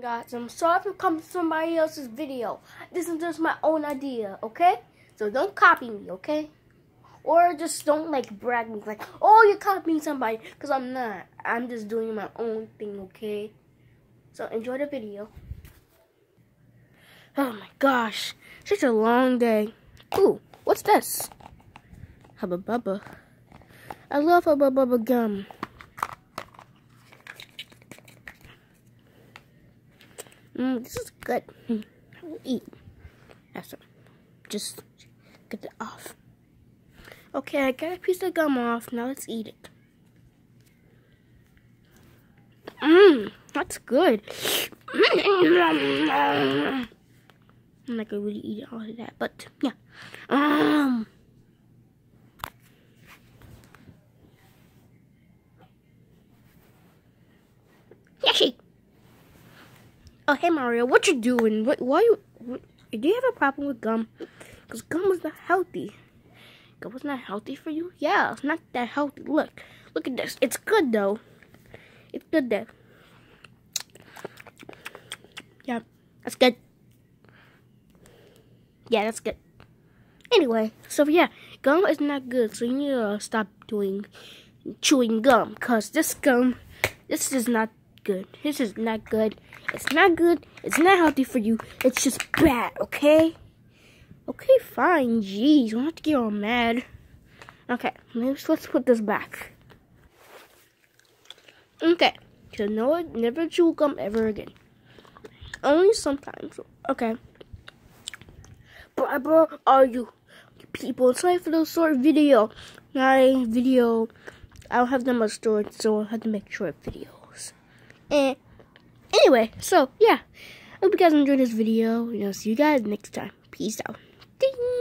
guys, I'm sorry for coming to somebody else's video. This is just my own idea, okay? So don't copy me, okay? Or just don't like brag me like, oh, you're copying somebody, because I'm not. I'm just doing my own thing, okay? So enjoy the video. Oh my gosh, such a long day. Ooh, what's this? Hubba Bubba. I love Hubba Bubba gum. Mmm, this is good. Mm. I will eat. Have some. Just get it off. Okay, I got a piece of gum off. Now let's eat it. Mmm, that's good. I'm not gonna really eat all of that, but yeah. Um. Oh, hey Mario, what you doing? What? Why you? What, do you have a problem with gum? Cause gum is not healthy. Gum is not healthy for you. Yeah, it's not that healthy. Look, look at this. It's good though. It's good there. Yeah, that's good. Yeah, that's good. Anyway, so yeah, gum is not good. So you need to stop doing chewing gum, cause this gum, this is not good. This is not good. It's not good. It's not healthy for you. It's just bad, okay? Okay, fine. Jeez, I don't have to get all mad. Okay, let's, let's put this back. Okay, so no, never chew gum ever again. Only sometimes. Okay. Barbara, are you people? Sorry for the short video. My video, I don't have that much storage, so I have to make short videos. And anyway, so yeah, I hope you guys enjoyed this video. And I'll see you guys next time. Peace out. Ding!